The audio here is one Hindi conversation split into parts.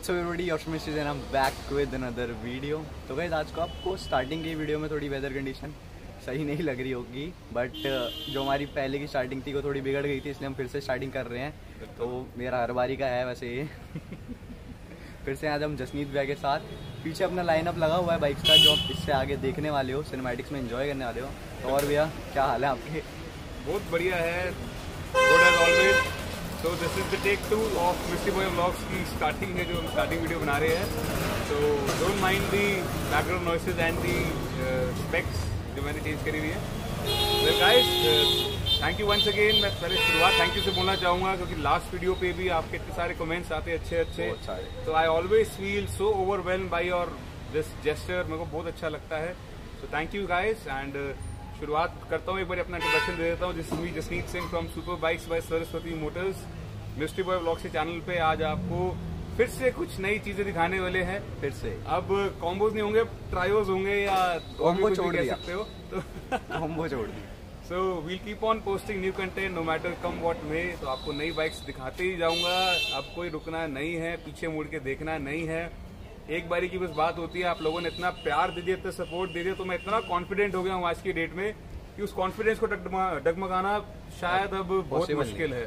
what's up, everybody? Yoshimi is and I'm back with another video. तो guys, आज को आपको स्टार्टिंग की वीडियो में थोड़ी वेदर कंडीशन सही नहीं लग रही होगी बट जो हमारी पहले की स्टार्टिंग थी वो थोड़ी बिगड़ गई थी, इसलिए हम फिर से स्टार्टिंग कर रहे हैं। तो मेरा हर बारी का है वैसे ये। फिर से आज हम जसनीत भैया के साथ पीछे अपना लाइनअप लगा हुआ है बाइक्स का, जो आप इससे आगे देखने वाले हो सिनेमैटिक्स में एंजॉय करने वाले हो। तो और भैया, क्या हाल है आपके? बहुत बढ़िया है। तो this is the take two of misty boy vlogs की स्टार्टिंग है जो हम स्टार्टिंग वीडियो बना रहे हैं। तो don't mind the background noises and the specs जो मैंने चेंज करी हुई है। Well guys thank you once again मैं पहले शुरुआत थैंक यू से बोलना चाहूँगा क्योंकि लास्ट वीडियो पे भी आपके इतने सारे कमेंट्स आते अच्छे अच्छे। तो I always feel so overwhelm by your this gesture मेरे को बहुत अच्छा लगता है। So thank you guys and शुरुआत करता हूँ एक बार अपना इंट्रोडक्शन दे देता हूँ। जिस me Jasneet Singh from super bikes by Saraswati motors mystery boy blog से चैनल पे आज आपको फिर से कुछ नई चीज़ें दिखाने वाले हैं। फिर से। अब कॉम्बोज नहीं होंगे ट्रायोज होंगे या भी छोड़ दिया। सकते हो। तो कॉम्बो छोड़ दी so we'll keep on posting new content no matter come what में तो आपको नई बाइक्स दिखाते ही जाऊँगा। अब कोई रुकना नहीं है पीछे मुड़ के देखना नहीं है। एक बारी की बस बात होती है आप लोगों ने इतना प्यार दे दिया इतना सपोर्ट दे दिया तो मैं इतना कॉन्फिडेंट हो गया हूँ आज की डेट में कि उस कॉन्फिडेंस को डगमगाना शायद अब बहुत मुश्किल है।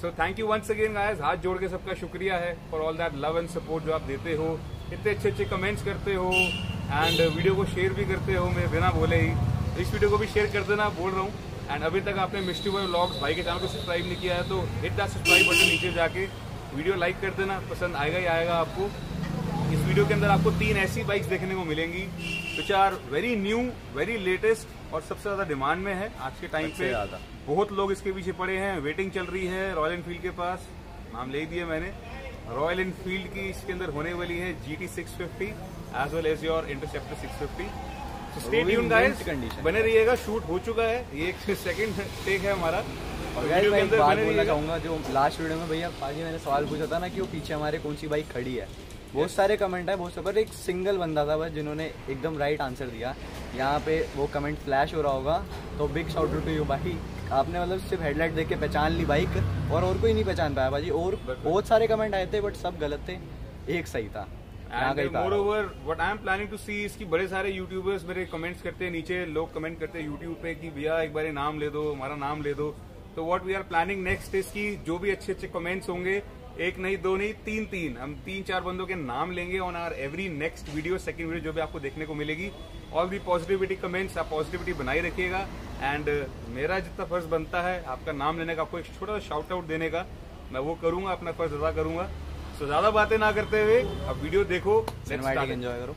So thank you once again guys हाथ जोड़ के सबका शुक्रिया है for all that love and support जो आप देते हो। इतने अच्छे अच्छे कमेंट्स करते हो एंड वीडियो को शेयर भी करते हो मैं बिना बोले ही। तो इस वीडियो को भी शेयर कर देना बोल रहा हूँ। एंड अभी तक आपने मिस्टी बॉय व्लॉग्स भाई के चैनल को सब्सक्राइब नहीं किया है तो हिट दैट सब्सक्राइब बटन नीचे जाके। वीडियो लाइक कर देना पसंद आएगा ही आएगा आपको। इस वीडियो के अंदर आपको तीन ऐसी बाइक्स देखने को मिलेंगी which are very new very latest और सबसे ज़्यादा डिमांड में है। आज के टाइम पे बहुत लोग इसके पीछे पड़े हैं। वेटिंग चल रही है रॉयल एनफील्ड के पास। नाम ले दिया मैंने। रॉयल एनफील्ड की इसके अंदर होने वाली है G T six fifty as well as your interceptor six fifty बने रहिएगा। शूट हो चुका है। ये एक सेकंड टेक है हमारा। और तो guys, वीडियो मैं एक बात बोलना चाहूँगा। जो लास्ट वीडियो में भैया ही मैंने सवाल पूछा था ना कि वो पीछे हमारे कौन सी बाइक खड़ी है। बहुत सारे कमेंट है बहुत से पर एक सिंगल बंदा था बस जिन्होंने एकदम राइट आंसर दिया। यहाँ पे वो कमेंट फ्लैश हो रहा होगा तो बिग शाउट टू यू भाई। आपने मतलब सिर्फ़ हेडलाइट देख के पहचान ली बाइक और और कोई नहीं पहचान पाया भाजी और बहुत सारे कमेंट आए थे बट सब गलत थे। एक सही था। यहाँ कहीं एंड था। Moreover what I am planning to see इसकी बड़े सारे यूट्यूबर्स मेरे कमेंट्स करते हैं नीचे लोग कमेंट करते हैं यूट्यूब पे कि भैया एक बार नाम ले दो हमारा नाम ले दो। तो what we are planning next इसकी जो भी अच्छे अच्छे कमेंट्स होंगे एक नहीं दो नहीं तीन तीन। हम तीन चार बंदों के नाम लेंगे on our every next video second video जो भी आपको देखने को मिलेगी। ऑल दी पॉजिटिविटी कमेंट्स आप पॉजिटिविटी बनाए रखिएगा। एंड मेरा जितना फ़र्ज़ बनता है आपका नाम लेने का आपको एक छोटा सा शॉर्ट आउट देने का मैं वो करूँगा अपना फ़र्ज़ अदा करूँगा। सो ज़्यादा बातें ना करते हुए अब वीडियो देखो. एंजॉय करो।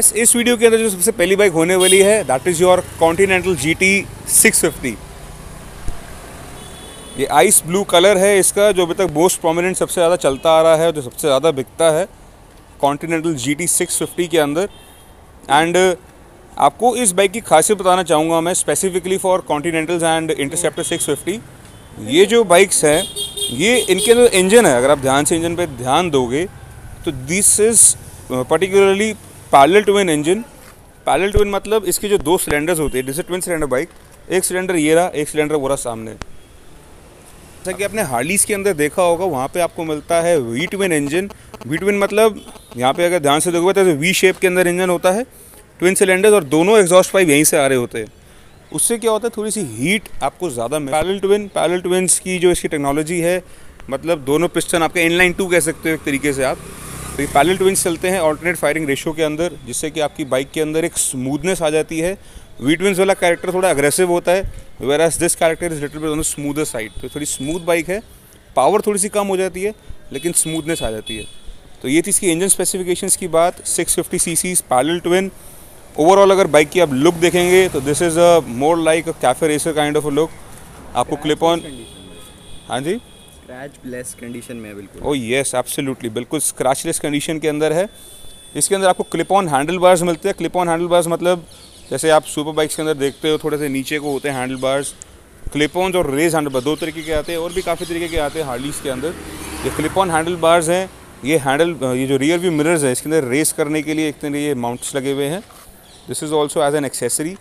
Guys, इस वीडियो के अंदर जो सबसे पहली बाइक होने वाली है that is your continental G T six fifty ये आइस ब्लू कलर है इसका, जो अभी तक मोस्ट प्रोमिनेंट सबसे ज़्यादा चलता आ रहा है, जो सबसे ज़्यादा बिकता है continental G T six fifty के अंदर. एंड आपको इस बाइक की खासियत बताना चाहूँगा मैं specifically for continentals and interceptor six fifty ये जो बाइक्स हैं, ये इनके अंदर इंजन है, अगर आप ध्यान से इंजन पे ध्यान दोगे तो this is particularly parallel twin engine. Parallel twin मतलब इसके जो दो सिलेंडर्स होते हैं जैसे ट्विन सिलेंडर बाइक एक सिलेंडर ये रहा, एक सिलेंडर वो रहा सामने। जैसा कि आपने हार्लीज के अंदर देखा होगा, वहाँ पे आपको मिलता है V twin engine V twin मतलब यहाँ पे अगर ध्यान से देखोगे तो वी शेप के अंदर इंजन होता है। ट्विन सिलेंडर्स और दोनों एग्जॉस्ट पाइप यहीं से आ रहे होते हैं। उससे क्या होता है थोड़ी सी हीट आपको ज़्यादा पैरल ट्विन पैरल ट्विन्स की जो इसकी टेक्नोलॉजी है मतलब दोनों पिस्टन आपके इनलाइन टू कह सकते हो एक तरीके से आप। तो ये पैरल ट्विन्स चलते हैं ऑल्टरनेट फायरिंग रेशो के अंदर जिससे कि आपकी बाइक के अंदर एक स्मूथनेस आ जाती है। वी ट्विन्स वाला कैरेक्टर थोड़ा अग्रेसिव होता है where as this character is little bit on smoother side तो थोड़ी स्मूथ बाइक है पावर थोड़ी सी कम हो जाती है लेकिन स्मूथनेस आ जाती है। तो ये थी इसकी इंजन स्पेसिफिकेशंस की बात 650 fifty C C parallel twin overall अगर बाइक की आप लुक देखेंगे तो this is a more like a cafe racer kind of a look आपको क्लिप ऑन हाँ जी? स्क्रैच कंडीशन में बिल्कुल। ओ येस एब्सोल्युटली बिल्कुल। स्क्रैचलेस कंडीशन के अंदर है। इसके अंदर आपको क्लिप ऑन हैंडल बार्स मिलते हैं। क्लिप ऑन हैंडल बार्स मतलब जैसे आप सुपर बाइक्स के अंदर देखते हो, थोड़े से नीचे को होते हैं हैंडल बार्स क्लिप ऑन और रेज हैंडल बार दो तरीके के आते हैं, और भी काफ़ी तरीके के आते हैं हार्डलीज के अंदर। ये क्लिप ऑन हैंडल बार्स हैं। ये हैंडल ये जो रियर व्यू मिरर्स हैं, इसके अंदर रेस करने के लिए एक तरह ये माउंट्स लगे हुए हैं। This is also as an accessory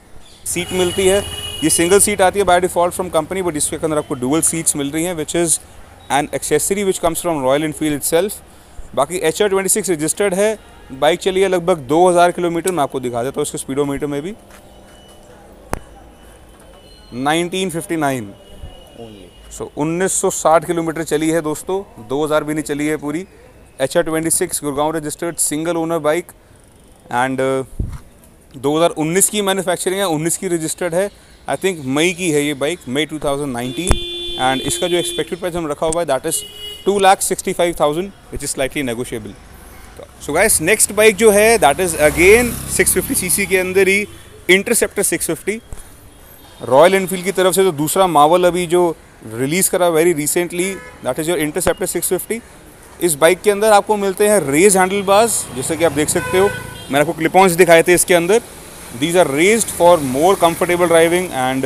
seat मिलती है। ये सिंगल सीट आती है by default from company but इसके अंदर आपको डुअल सीट्स मिल रही हैं which is an accessory which comes from Royal Enfield it बाकी H R twenty six registered है। बाइक चली है लगभग 2000 किलोमीटर मैं आपको दिखा देता हूँ उसके स्पीडोमीटर में भी। 1959 सो so, 1960 किलोमीटर चली है दोस्तों। 2000 भी नहीं चली है पूरी। H R twenty six Gurgaon registered single owner bike and 2019 की मैन्युफैक्चरिंग है 19 की रजिस्टर्ड है। आई थिंक मई की है ये बाइक मई 2019 एंड इसका जो एक्सपेक्टेड प्राइस हम रखा हुआ है that is two lakh sixty five thousand which is slightly negotiable so guys next bike जो है दैट इज़ अगेन 650 सीसी के अंदर ही इंटरसेप्टर 650 रॉयल इनफील्ड की तरफ़ से जो दूसरा मावल अभी जो रिलीज़ करा very recently that is your interceptor 650 इस बाइक के अंदर आपको मिलते हैं रेज हैंडल बार्स जैसे कि आप देख सकते हो। मैंने आपको क्लिपॉन्स दिखाए थे इसके अंदर। These are raised for more comfortable driving and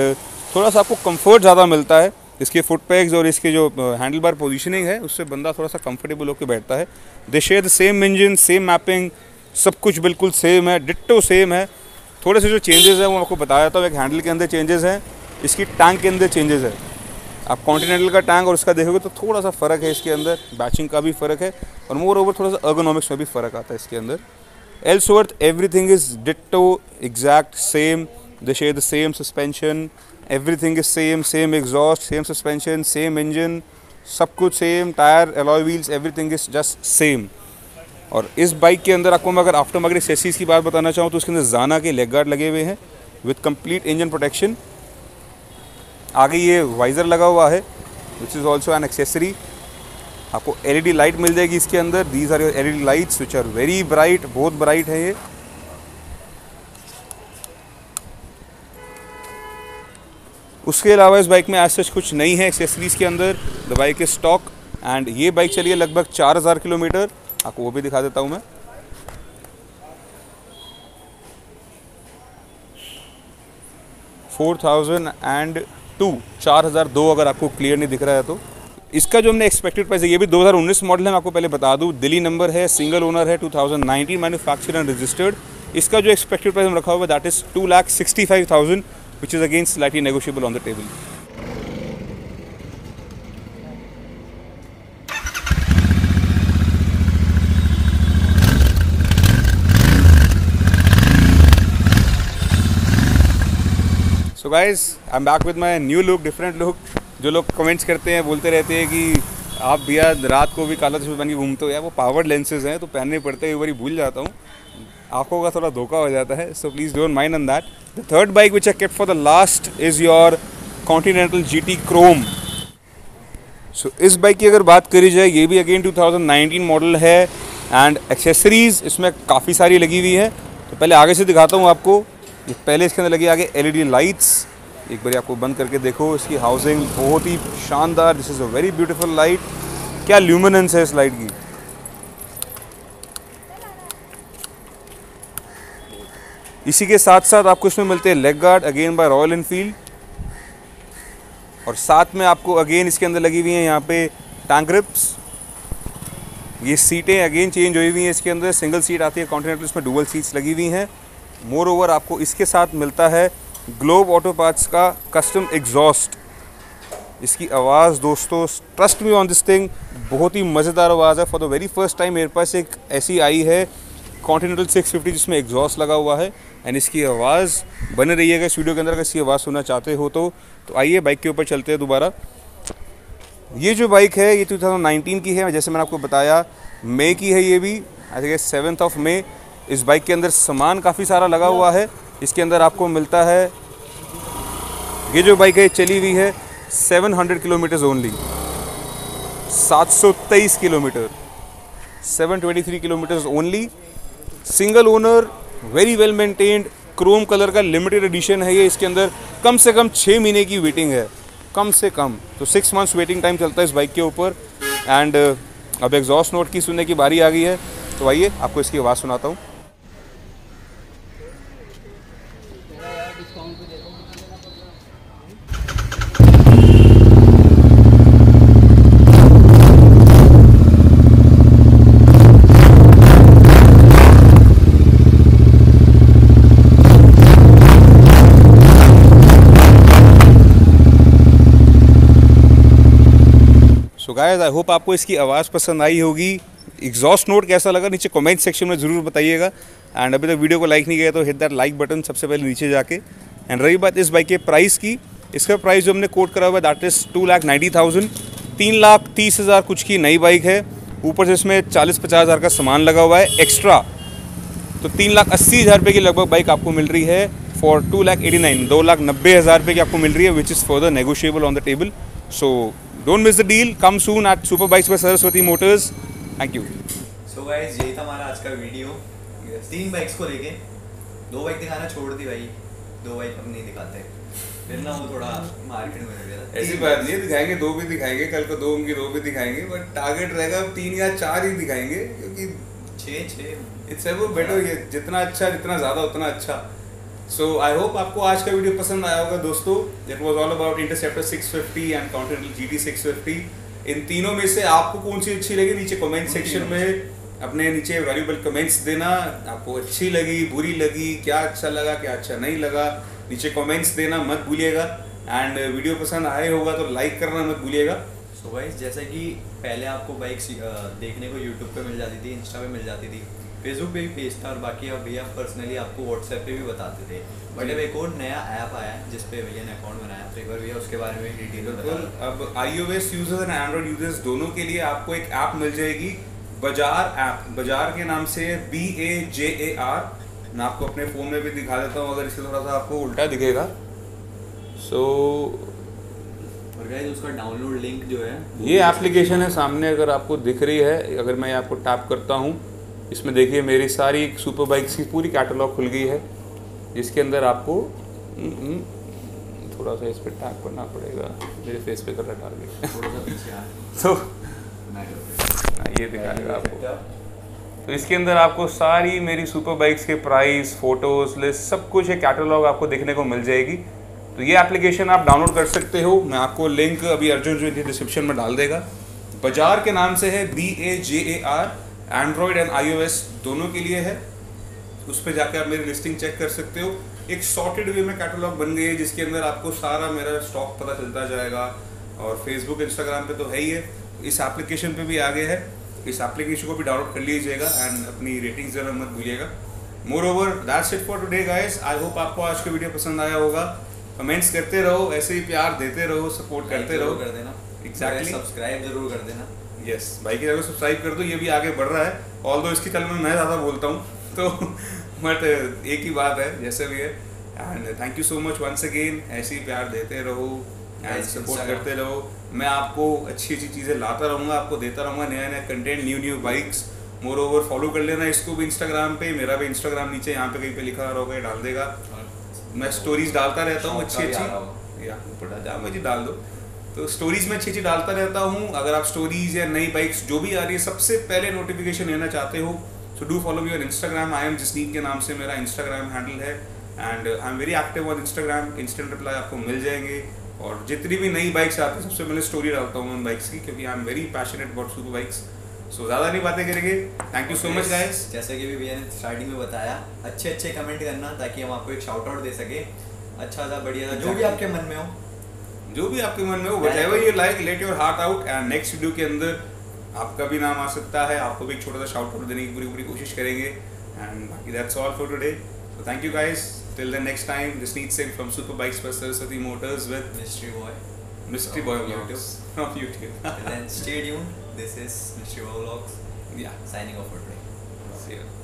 थोड़ा सा आपको कंफर्ट ज़्यादा मिलता है। इसके फुट पैक्स और इसके जो हैंडल बार पोजिशनिंग है, उससे बंदा थोड़ा सा कंफर्टेबल होकर बैठता है। They share the same engine same mapping सब कुछ बिल्कुल सेम है डिट्टो सेम है। थोड़े से जो चेंजेस हैं, वो आपको बताया था एक हैंडल के अंदर चेंजेस हैं, इसकी टैंक के अंदर चेंजेस है। आप कॉन्टिनेंटल का टैंक और उसका देखोगे तो थोड़ा सा फ़र्क है इसके अंदर बैचिंग का भी फ़र्क है और मोर ओवर थोड़ा सा अर्गोनॉमिक्स में भी फ़र्क आता है इसके अंदर। Ellsworth everything is ditto exact same they the same suspension everything is same same exhaust same suspension same engine सब कुछ same tyre alloy wheels everything is just same और इस बाइक के अंदर आपको मैं अगर आफ्टर मार्केट सेसीज की बात बताना चाहूँ तो उसके अंदर जाना के लेग गार्ड लगे हुए हैं विथ कंप्लीट इंजन प्रोटेक्शन आगे ये वाइज़र लगा हुआ है which is also an accessory आपको एलईडी लाइट मिल जाएगी इसके अंदर. These are your LED lights which are very bright बहुत ब्राइट है ये. उसके अलावा इस बाइक में आज सच कुछ नहीं है एक्सेसरीज के अंदर। The bike is stock and ये बाइक चली है लगभग 4000 किलोमीटर। आपको वो भी दिखा देता हूँ मैं। फोर थाउज़ेंड एंड टू चार हज़ार दो अगर आपको क्लियर नहीं दिख रहा है तो। इसका जो हमने एक्सपेक्टेड प्राइस है, ये भी 2019 मॉडल है, मैं आपको पहले बता दूँ। दिल्ली नंबर है सिंगल ओनर है 2019 मैन्युफैक्चर एंड रजिस्टर्ड इसका जो एक्सपेक्टेड प्राइस हम रखा हुआ है that is two lakh sixty five thousand is again slightly negotiable on the table so guys I am back with my new look different look जो लोग कमेंट्स करते हैं, बोलते रहते हैं कि आप भैया रात को भी काला चश्मा पहन के घूमते हो, यार वो पावर लेंसेज हैं तो पहनने पड़ते हैं बारी भूल जाता हूँ। आँखों का थोड़ा धोखा हो जाता है so please don't mind on that the third bike which I kept for the last is your continental G T chrome so इस बाइक की अगर बात करी जाए, ये भी अगेन 2019 मॉडल है एंड एक्सेसरीज इसमें काफ़ी सारी लगी हुई है। तो पहले आगे से दिखाता हूँ आपको। ये पहले इसके अंदर लगी आगे एलईडी लाइट्स एक बार आपको बंद करके देखो, इसकी हाउसिंग बहुत ही शानदार this is a very beautiful light क्या ल्यूमिनेंस है इस लाइट की? इसी के साथ साथ आपको इसमें मिलते हैं leg guard again by Royal Enfield और साथ में आपको अगेन इसके अंदर लगी हुई हैं यहाँ पे टैंक रिप्स ये सीटें अगेन चेंज हुई हुई हैं इसके अंदर। सिंगल सीट आती है कॉन्टिनेंटल इसमें डुबल सीट्स लगी हुई हैं। मोर ओवर आपको इसके साथ मिलता है ग्लोब ऑटो पार्ट्स का कस्टम एग्जॉस्ट इसकी आवाज़ दोस्तों trust me on this thing बहुत ही मज़ेदार आवाज़ है। For the very first time मेरे पास एक ऐसी आई है कॉन्टिनेंटल 650 जिसमें एग्जॉस्ट लगा हुआ है एंड इसकी आवाज़ बने रहिएगा इस वीडियो के अंदर अगर इसकी आवाज़ सुनना चाहते हो तो। तो आइए बाइक के ऊपर चलते हैं दोबारा। ये जो बाइक है, ये 2019 की है, जैसे मैंने आपको बताया मई की है ये भी। I think seventh of May इस बाइक के अंदर सामान काफ़ी सारा लगा हुआ है। इसके अंदर आपको मिलता है, ये जो बाइक है चली हुई है 700 kilometre only 723 kilometre 723 kilometre only single owner very well maintained chrome colour का लिमिटेड एडिशन है ये इसके अंदर। कम से कम छः महीने की वेटिंग है। कम से कम। तो सिक्स मंथ्स वेटिंग टाइम चलता है इस बाइक के ऊपर। एंड अब एग्जॉस्ट नोट की सुनने की बारी आ गई है। तो आइए, आपको इसकी आवाज़ सुनाता हूँ। सो गाइस आई होप आपको इसकी आवाज़ पसंद आई होगी। एग्जॉस्ट नोट कैसा लगा नीचे कमेंट सेक्शन में ज़रूर बताइएगा। एंड अभी तक तो वीडियो को लाइक नहीं किया तो हिट दैट लाइक बटन सबसे पहले नीचे जाके। एंड रही बात इस बाइक के प्राइस की, इसका प्राइस जो हमने कोट करा हुआ है that is two lakh ninety thousand तीन लाख तीस हज़ार कुछ की नई बाइक है। ऊपर से इसमें चालीस पचास हज़ार का सामान लगा हुआ है एक्स्ट्रा तो तीन लाख अस्सी हज़ार रुपये की लगभग बाइक आपको मिल रही है। For two lakh eighty nine दो लाख नब्बे हज़ार रुपये की आपको मिल रही है which is for further negotiable on the table so don't miss the deal come soon at Super Bikes by Saraswati Motors thank you so guys यही था हमारा आज का वीडियो तीन बाइक्स को लेके दो बाइक दिखाना छोड़ दी भाई. दो बाइक हम नहीं दिखाते. फिर ना वो थोड़ा मार्केट में ऐसी बात नहीं दिखाएँगे दो भी दिखाएँगे कल को दो उनकी दो भी दिखाएँगे बट टारगेट रहेगा तीन या चार ही दिखाएँगे क्योंकि छः छः इट्स एवर बेटर ये जितना अच्छा जितना ज़्यादा उतना अच्छा. सो आई होप आपको आज का वीडियो पसंद आया होगा दोस्तों. It was all about Interceptor 650 and Continental GT 650 इन तीनों में से आपको कौन सी अच्छी लगी? नीचे कमेंट सेक्शन में अपने नीचे वैल्यूबल कमेंट्स देना. आपको अच्छी लगी बुरी लगी क्या अच्छा लगा क्या अच्छा नहीं लगा नीचे कमेंट्स देना मत भूलिएगा. एंड वीडियो पसंद आए होगा तो लाइक करना मत भूलिएगा. सो गाइस जैसे कि पहले आपको बाइक देखने को यूट्यूब पे मिल जाती थी इंस्टा पे मिल जाती थी फेसबुक पे भी पेज था और बाकी अब भैया पर्सनली आपको व्हाट्सएप पे भी बताते थे। बट अब एक और नया ऐप आया है जिस पे भैया ने अकाउंट बनाया तो एक बार भैया उसके बारे में डिटेल बिल्कुल अब iOS users and Android users दोनों के लिए आपको एक ऐप मिल जाएगी बाज़ार ऐप बाज़ार के नाम से B A J A are मैं आपको अपने फ़ोन में भी दिखा देता हूँ अगर इससे थोड़ा सा आपको उल्टा दिखेगा। सो और गाइस उसका डाउनलोड लिंक जो है ये एप्लीकेशन है सामने अगर आपको दिख रही है अगर मैं आपको टैप करता हूँ इसमें देखिए मेरी सारी सुपर बाइक्स की पूरी कैटलॉग खुल गई है जिसके अंदर आपको हम्म, हम्म, थोड़ा सा इस पर टैप करना पड़ेगा मेरे फेस पे कर रहा टारगेट तो हाँ, ये दिखाएगा आपको। तो इसके अंदर आपको सारी मेरी सुपर बाइक्स के प्राइस फ़ोटोज़ लिस्ट सब कुछ एक कैटलॉग आपको देखने को मिल जाएगी। तो ये एप्लीकेशन आप डाउनलोड कर सकते हो। मैं आपको लिंक अभी अर्जुन जो डिस्क्रिप्शन में डाल देगा। बाज़ार के नाम से है B A J A R Android and iOS दोनों के लिए है। उस पर जाकर आप मेरी लिस्टिंग चेक कर सकते हो। एक सॉर्टेड वे में कैटलॉग बन गई है जिसके अंदर आपको सारा मेरा स्टॉक पता चलता जाएगा और फेसबुक इंस्टाग्राम पे तो है ही है। इस एप्लीकेशन पे भी आगे है। इस एप्लीकेशन को भी डाउनलोड कर लीजिएगा एंड अपनी रेटिंग्स जरा मत भूलिएगा। Moreover that's it for today guys I hope आपको आज का वीडियो पसंद आया होगा। कमेंट्स करते रहो ऐसे ही प्यार देते रहो सपोर्ट करते रहो। कर देना। Exactly. सब्सक्राइब ज़रूर कर देना। यस भाई की जगह सब्सक्राइब कर दो ये भी आगे बढ़ रहा है। ऑल दो इसकी कल में मैं ज़्यादा बोलता हूँ तो बट एक ही बात है जैसे भी है। And thank you so much once again ऐसे ही प्यार देते रहो एंड सपोर्ट करते रहो। मैं आपको अच्छी अच्छी चीज़ें लाता रहूँगा आपको देता रहूँगा नया नया content new new bikes moreover follow कर लेना इसको भी इंस्टाग्राम पे। मेरा भी इंस्टाग्राम नीचे यहाँ पे कहीं पे लिखा होगा डाल देगा। मैं स्टोरीज डालता रहता हूँ अच्छी। अच्छी या ऊपर जा मुझे डाल दो। तो स्टोरीज में अच्छी अच्छी डालता रहता हूँ। अगर आप स्टोरीज या नई बाइक्स जो भी आ रही है सबसे पहले नोटिफिकेशन लेना चाहते हो so do follow on Instagram I am Jasneet के नाम से मेरा इंस्टाग्राम हैंडल है। And I am very active on Instagram instant reply आपको मिल जाएँगे। और जितनी भी नई बाइक्स आती है सबसे पहले स्टोरी डालता हूँ उन बाइक्स की क्योंकि I am very passionate about super bikes so ज़्यादा नहीं बातें करेंगे। Thank you so much guys जैसे कि भी भैया ने स्टार्टिंग में बताया अच्छे अच्छे कमेंट करना ताकि हम आपको एक शाउट आउट दे सके। अच्छा सा बढ़िया सा जो भी आपके मन में हो। जो भी आपके मन में हो whatever you like let your heart out and next video के अंदर आपका भी नाम आ सकता है। आपको भी एक छोटा सा शाउट आउट देने की पूरी पूरी कोशिश करेंगे। एंड बाकी that's all for today so thank you guys till the next time this need Singh from super bikes पर Saraswati Motors with Mystery Boy. Mystery Boy YouTube from And YouTube then stay tuned. This is Mystery Boy Vlogs. Yeah. Signing off for today. see you